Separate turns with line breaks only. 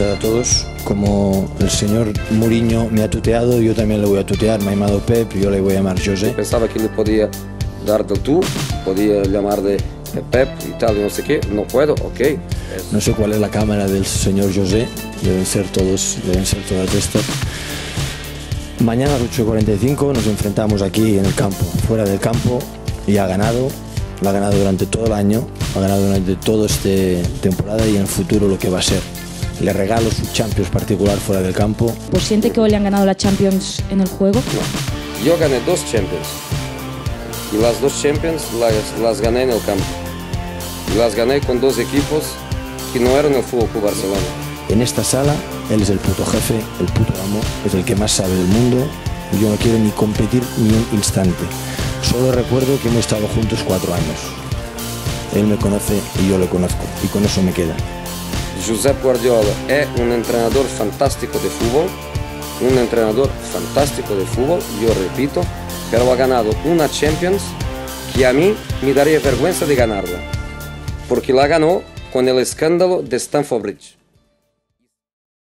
a todos. Como el señor Mourinho me ha tuteado, yo también le voy a tutear. Me ha llamado Pep, yo le voy a llamar José.
Pensaba que le podía dar del tú, podía llamar de Pep y tal, y no sé qué. No puedo, ok.
No sé cuál es la cámara del señor José, deben ser todos, deben ser todas estas. Mañana a las 8.45 nos enfrentamos aquí en el campo, fuera del campo, y ha ganado, lo ha ganado durante todo el año, ha ganado durante toda esta temporada y en el futuro lo que va a ser. Le regalo su Champions particular fuera del campo.
Pues siente que hoy le han ganado la Champions en el juego.
Yo gané dos Champions. Y las dos Champions las, las gané en el campo. Y las gané con dos equipos que no eran el Fútbol Club Barcelona.
En esta sala, él es el puto jefe, el puto amo, es el que más sabe del mundo y yo no quiero ni competir ni un instante. Solo recuerdo que hemos estado juntos cuatro años. Él me conoce y yo le conozco y con eso me queda.
Josep Guardiola es un entrenador fantástico de fútbol, un entrenador fantástico de fútbol, yo repito, pero ha ganado una Champions que a mí me daría vergüenza de ganarla, porque la ganó con el escándalo de Stamford Bridge.